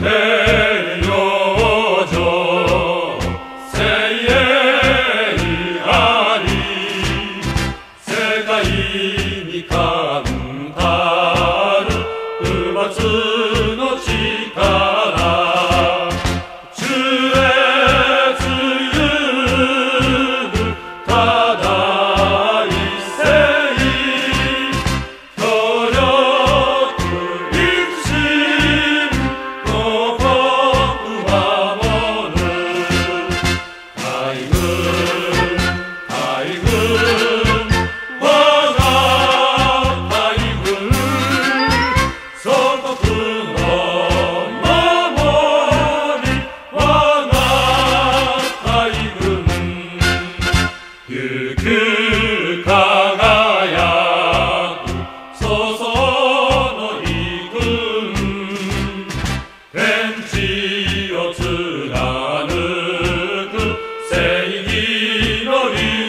Amen.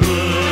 good.